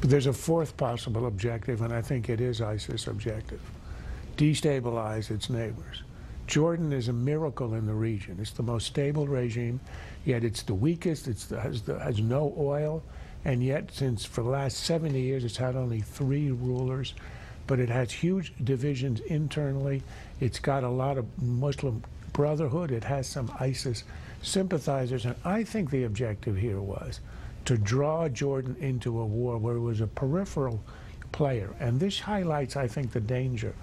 But there's a fourth possible objective, and I think it is ISIS objective. Destabilize its neighbors. Jordan is a miracle in the region. It's the most stable regime, yet it's the weakest, it has, has no oil, and yet since for the last 70 years it's had only three rulers, but it has huge divisions internally. It's got a lot of Muslim brotherhood. It has some ISIS sympathizers, and I think the objective here was to draw Jordan into a war where it was a peripheral player. And this highlights, I think, the danger.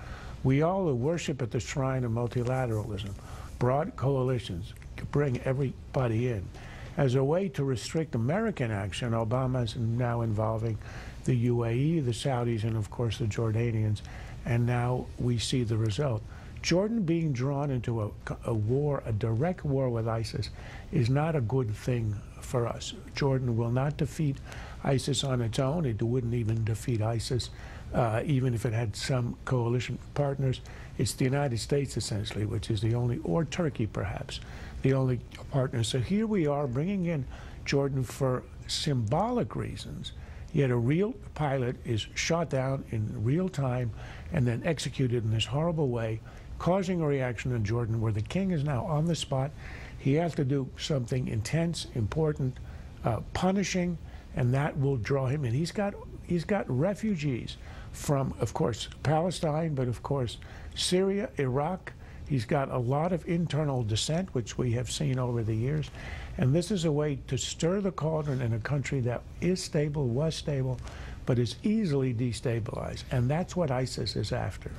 We all who worship at the shrine of multilateralism, broad coalitions, bring everybody in. As a way to restrict American action, Obama is now involving the UAE, the Saudis, and of course the Jordanians. And now we see the result. Jordan being drawn into a, a, war, a direct war with ISIS, is not a good thing for us. Jordan will not defeat ISIS on its own. It wouldn't even defeat ISIS, uh, even if it had some coalition partners. It's the United States, essentially, which is the only, or Turkey, perhaps, the only partner. So here we are bringing in Jordan for symbolic reasons. Yet a real pilot is shot down in real time and then executed in this horrible way causing a reaction in Jordan where the king is now on the spot. He has to do something intense, important, uh, punishing, and that will draw him in. He's got he's got refugees from, of course, Palestine, but of course, Syria, Iraq. He's got a lot of internal dissent, which we have seen over the years. And this is a way to stir the cauldron in a country that is stable, was stable, but is easily destabilized. And that's what ISIS is after.